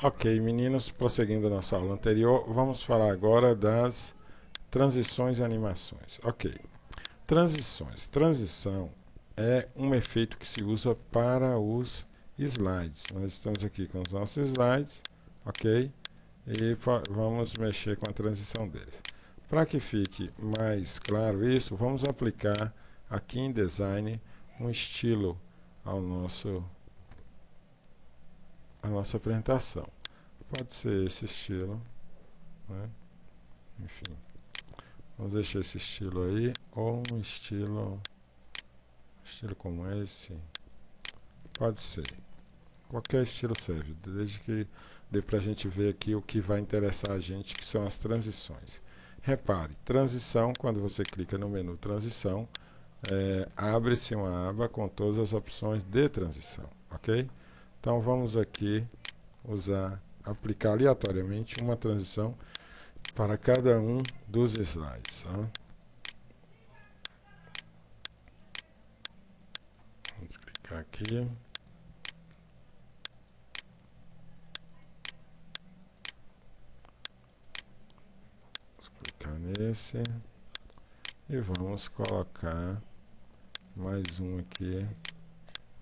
Ok, meninos, prosseguindo nossa aula anterior, vamos falar agora das transições e animações. Ok, transições. Transição é um efeito que se usa para os slides. Nós estamos aqui com os nossos slides, ok? E vamos mexer com a transição deles. Para que fique mais claro isso, vamos aplicar aqui em Design um estilo ao nosso a nossa apresentação. Pode ser esse estilo, né? enfim. Vamos deixar esse estilo aí, ou um estilo, estilo como esse, pode ser. Qualquer estilo serve, desde que dê para a gente ver aqui o que vai interessar a gente, que são as transições. Repare, transição, quando você clica no menu transição, é, abre-se uma aba com todas as opções de transição, ok? Então vamos aqui usar, aplicar aleatoriamente uma transição para cada um dos slides. Tá? Vamos clicar aqui. Vamos clicar nesse e vamos colocar mais um aqui,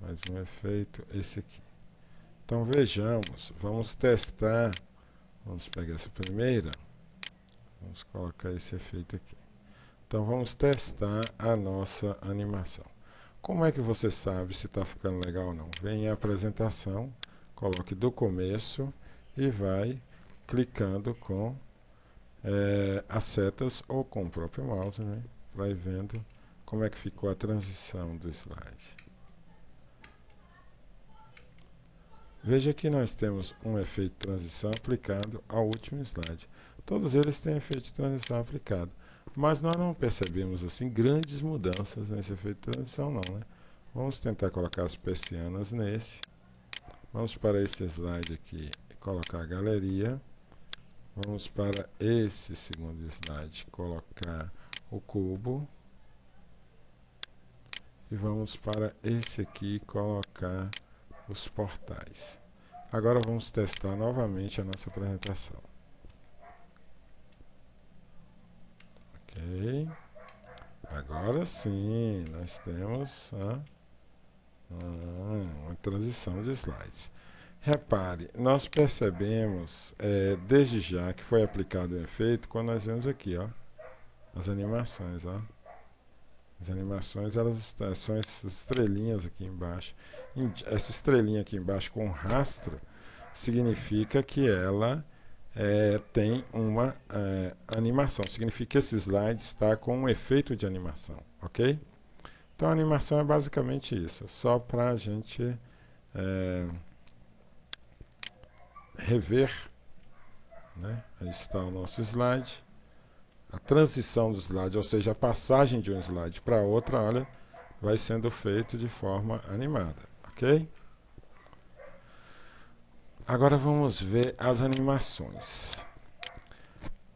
mais um efeito, esse aqui. Então vejamos, vamos testar, vamos pegar essa primeira, vamos colocar esse efeito aqui. Então vamos testar a nossa animação. Como é que você sabe se está ficando legal ou não? Vem em apresentação, coloque do começo e vai clicando com é, as setas ou com o próprio mouse, né? Vai vendo como é que ficou a transição do slide. Veja que nós temos um efeito de transição aplicado ao último slide. Todos eles têm efeito de transição aplicado. Mas nós não percebemos assim grandes mudanças nesse efeito transição não. Né? Vamos tentar colocar as persianas nesse. Vamos para esse slide aqui e colocar a galeria. Vamos para esse segundo slide colocar o cubo. E vamos para esse aqui colocar os portais. Agora vamos testar novamente a nossa apresentação. Ok. Agora sim, nós temos a, uma transição de slides. Repare, nós percebemos é, desde já que foi aplicado o efeito quando nós vemos aqui, ó, as animações, ó. As animações, elas são essas estrelinhas aqui embaixo. Essa estrelinha aqui embaixo com rastro significa que ela é, tem uma é, animação. Significa que esse slide está com um efeito de animação, ok? Então a animação é basicamente isso, só para a gente é, rever. Né? Aí está o nosso slide a transição do slide, ou seja, a passagem de um slide para outra, olha, vai sendo feito de forma animada, ok? Agora vamos ver as animações.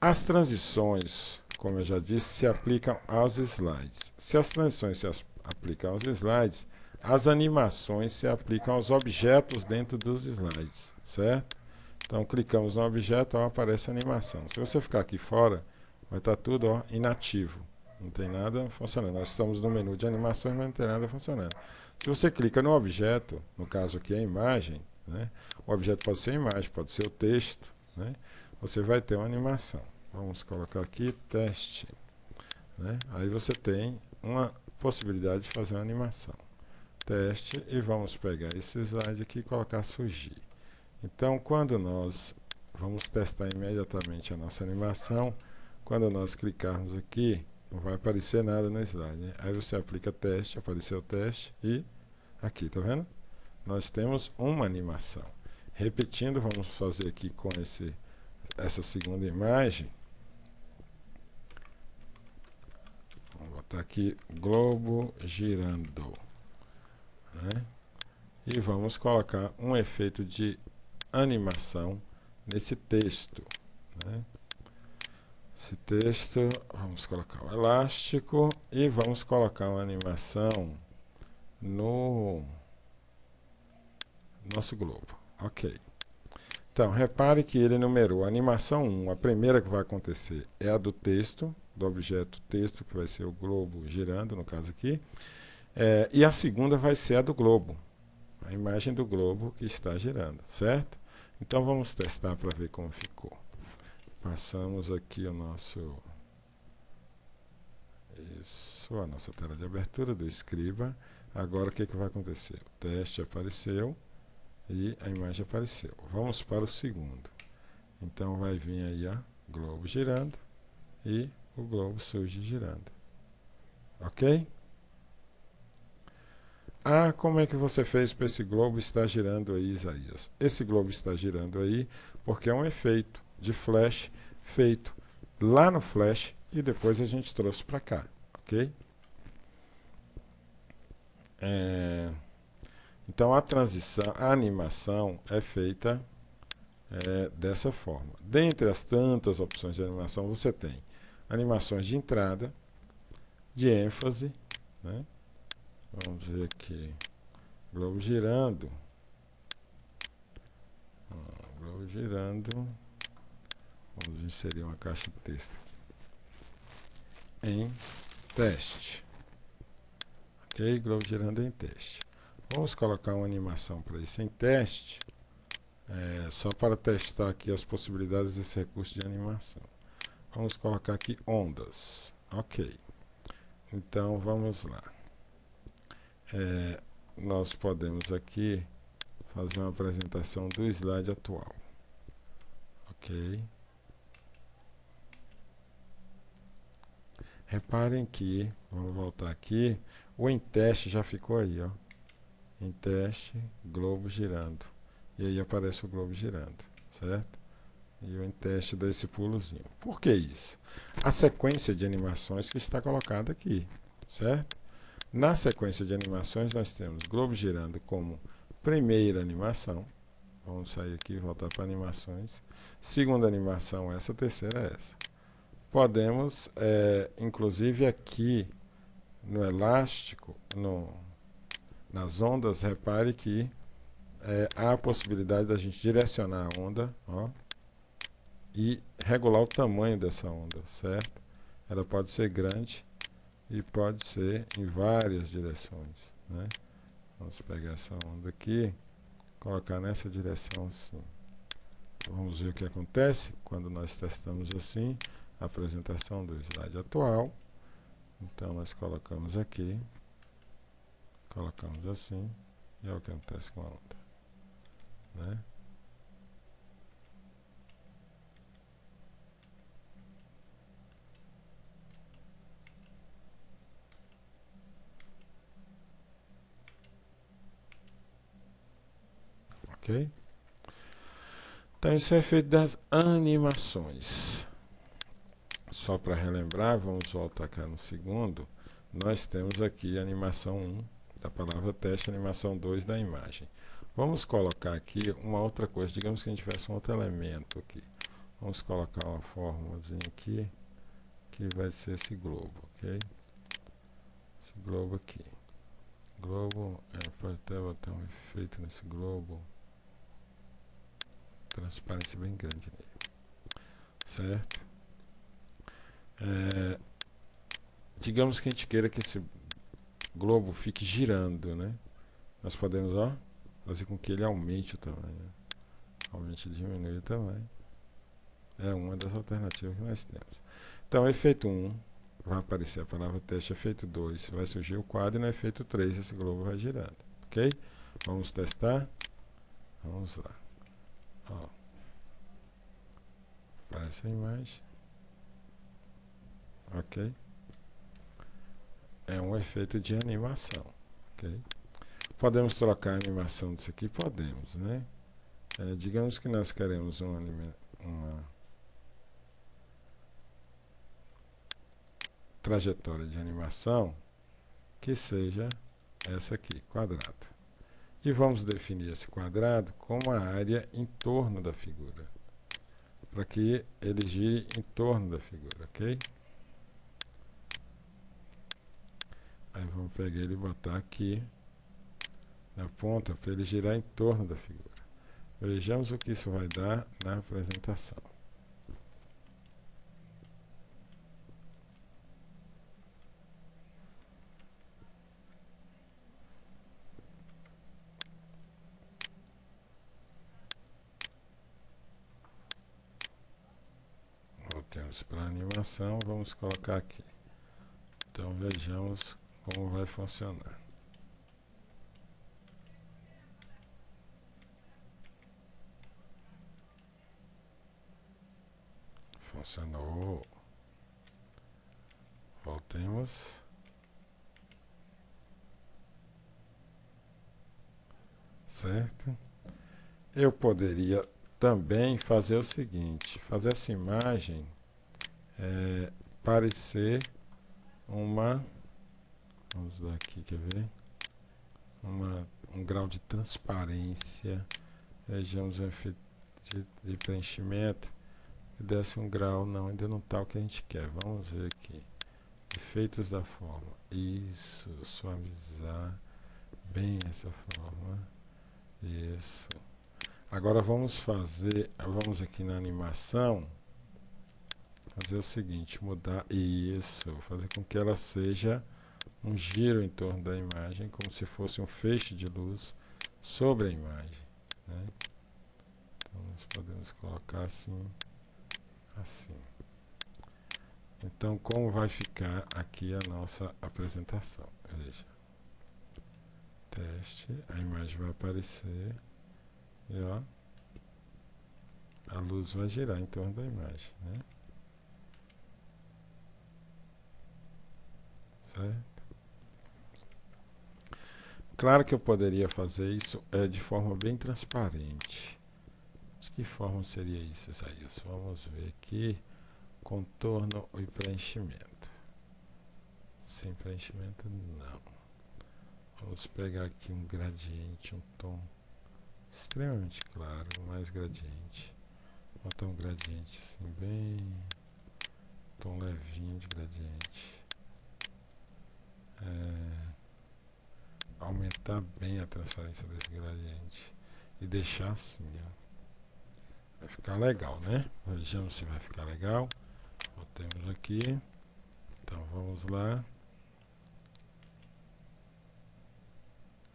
As transições, como eu já disse, se aplicam aos slides. Se as transições se aplicam aos slides, as animações se aplicam aos objetos dentro dos slides, certo? Então, clicamos no objeto, ó, aparece a animação. Se você ficar aqui fora, vai estar tá tudo ó, inativo. Não tem nada funcionando. Nós estamos no menu de animações, mas não tem nada funcionando. Se você clica no objeto, no caso aqui a imagem, né? o objeto pode ser a imagem, pode ser o texto, né? você vai ter uma animação. Vamos colocar aqui teste. Né? Aí você tem uma possibilidade de fazer uma animação. Teste e vamos pegar esse slide aqui e colocar surgir. Então, quando nós vamos testar imediatamente a nossa animação, quando nós clicarmos aqui, não vai aparecer nada no slide. Né? Aí você aplica teste, apareceu o teste e aqui, tá vendo? Nós temos uma animação. Repetindo, vamos fazer aqui com esse, essa segunda imagem. Vamos botar aqui globo girando. Né? E vamos colocar um efeito de animação nesse texto. Né? Esse texto, vamos colocar o elástico e vamos colocar uma animação no nosso globo. Ok. Então, repare que ele numerou a animação 1, a primeira que vai acontecer é a do texto, do objeto texto, que vai ser o globo girando, no caso aqui, é, e a segunda vai ser a do globo, a imagem do globo que está girando, certo? Então vamos testar para ver como ficou. Passamos aqui o nosso isso, a nossa tela de abertura do escriba. Agora o que, que vai acontecer? O teste apareceu e a imagem apareceu. Vamos para o segundo. Então vai vir aí a globo girando e o globo surge girando. Ok? Ah, como é que você fez para esse globo estar girando aí, Isaías? Esse globo está girando aí porque é um efeito de flash feito lá no flash e depois a gente trouxe para cá, ok? É... Então a transição, a animação é feita é, dessa forma. Dentre as tantas opções de animação, você tem animações de entrada, de ênfase, né? vamos ver aqui, globo girando, ah, globo girando, vamos inserir uma caixa de texto aqui, em teste, ok, globo girando em teste. Vamos colocar uma animação para isso em teste, é, só para testar aqui as possibilidades desse recurso de animação. Vamos colocar aqui ondas. Ok. Então, vamos lá. É, nós podemos aqui fazer uma apresentação do slide atual. Ok. Reparem que, vamos voltar aqui, o em teste já ficou aí, ó em teste, globo girando. E aí aparece o globo girando, certo? E o em teste dá esse pulozinho. Por que isso? A sequência de animações que está colocada aqui, certo? Na sequência de animações nós temos globo girando como primeira animação. Vamos sair aqui e voltar para animações. Segunda animação, essa. Terceira, essa. Podemos, é, inclusive aqui no elástico, no, nas ondas, repare que é, há a possibilidade da gente direcionar a onda ó, e regular o tamanho dessa onda, certo? Ela pode ser grande e pode ser em várias direções. Né? Vamos pegar essa onda aqui, colocar nessa direção assim. Vamos ver o que acontece quando nós testamos assim apresentação do slide atual. Então nós colocamos aqui colocamos assim e é o que acontece com a onda né? ok? Então isso é feito das animações só para relembrar, vamos voltar cá no segundo nós temos aqui a animação 1 da palavra teste, animação 2 da imagem. Vamos colocar aqui uma outra coisa, digamos que a gente tivesse um outro elemento aqui. Vamos colocar uma fórmulazinha aqui, que vai ser esse globo, ok? Esse globo aqui. Globo, é, pode até botar um efeito nesse globo. Transparência bem grande nele. Certo? É, digamos que a gente queira que esse globo fique girando, né? Nós podemos, ó, fazer com que ele aumente o tamanho. Aumente e diminui o tamanho. É uma das alternativas que nós temos. Então, efeito 1, vai aparecer a palavra teste. Efeito 2, vai surgir o quadro. E no efeito 3, esse globo vai girando. Ok? Vamos testar? Vamos lá. Ó. Aparece a imagem. Ok? é um efeito de animação. Okay? Podemos trocar a animação disso aqui? Podemos, né? É, digamos que nós queremos uma, uma trajetória de animação que seja essa aqui, quadrado. E vamos definir esse quadrado como a área em torno da figura, para que ele gire em torno da figura, ok? Aí vamos pegar ele e botar aqui na ponta para ele girar em torno da figura. Vejamos o que isso vai dar na apresentação. Voltemos para a animação, vamos colocar aqui. Então vejamos como vai funcionar. Funcionou. Voltemos. Certo? Eu poderia também fazer o seguinte, fazer essa imagem é, parecer uma, vamos dar aqui, quer ver? Uma, um grau de transparência, vejamos de, de preenchimento, que desse um grau, não, ainda não está o que a gente quer, vamos ver aqui, efeitos da forma, isso, suavizar bem essa forma, isso, agora vamos fazer, vamos aqui na animação, fazer o seguinte, mudar isso, fazer com que ela seja um giro em torno da imagem, como se fosse um feixe de luz sobre a imagem. Né? Então nós podemos colocar assim, assim. Então como vai ficar aqui a nossa apresentação? Veja. Teste, a imagem vai aparecer e ó, a luz vai girar em torno da imagem. Né? Certo? Claro que eu poderia fazer isso é, de forma bem transparente. De que forma seria isso, Isaías? Vamos ver aqui. Contorno e preenchimento. Sem preenchimento, não. Vamos pegar aqui um gradiente, um tom extremamente claro, mais gradiente. Botar um gradiente assim, bem... Tom levinho de gradiente é, aumentar bem a transparência desse gradiente e deixar assim, ó. Vai ficar legal, né? Vejamos se vai ficar legal. Botemos aqui. Então vamos lá.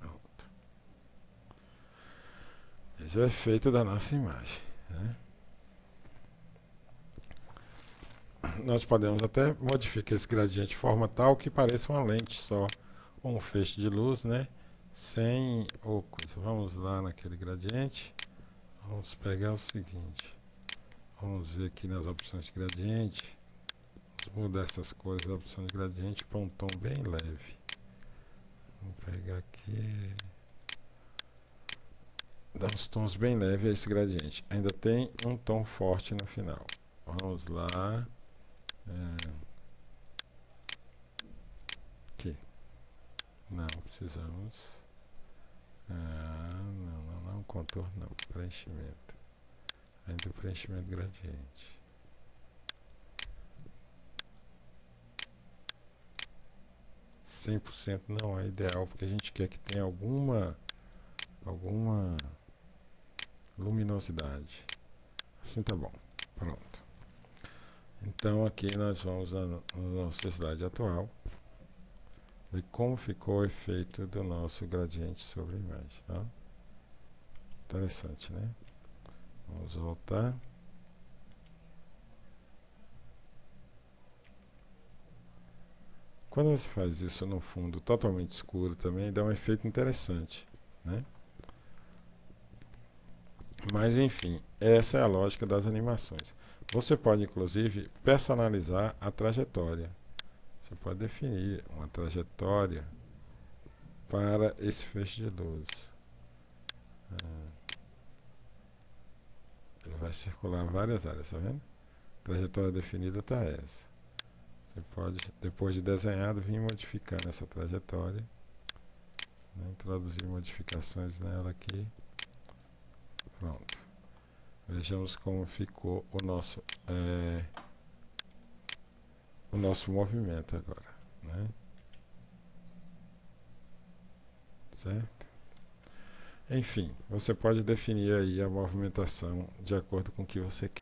Pronto. Esse é o efeito da nossa imagem. Né? nós podemos até modificar esse gradiente de forma tal que pareça uma lente só, um feixe de luz, né? Sem ou coisa. Vamos lá naquele gradiente. Vamos pegar o seguinte. Vamos ver aqui nas opções de gradiente. Vamos mudar essas cores da opção de gradiente para um tom bem leve. Vamos pegar aqui. Dar uns tons bem leves a esse gradiente. Ainda tem um tom forte no final. Vamos lá. É. Aqui. Não, precisamos. Ah, não, não, não, contorno não, preenchimento. Ainda o preenchimento gradiente. Cem por cento não é ideal porque a gente quer que tenha alguma alguma luminosidade. Assim tá bom. Pronto. Então aqui nós vamos na, na nossa slide atual ver como ficou o efeito do nosso gradiente sobre a imagem. Ó. Interessante, né? Vamos voltar. Quando você faz isso no fundo totalmente escuro também dá um efeito interessante, né? Mas enfim, essa é a lógica das animações. Você pode, inclusive, personalizar a trajetória. Você pode definir uma trajetória para esse feixe de luz. Ah. Ele vai circular várias áreas, tá vendo? A trajetória definida está essa. Você pode, depois de desenhado, vir modificando essa trajetória. Né? Introduzir modificações nela aqui. Pronto. Vejamos como ficou o nosso, é, o nosso movimento agora. Né? Certo? Enfim, você pode definir aí a movimentação de acordo com o que você quer.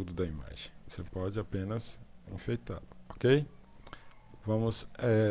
Fundo da imagem. Você pode apenas enfeitá-lo, ok? Vamos é,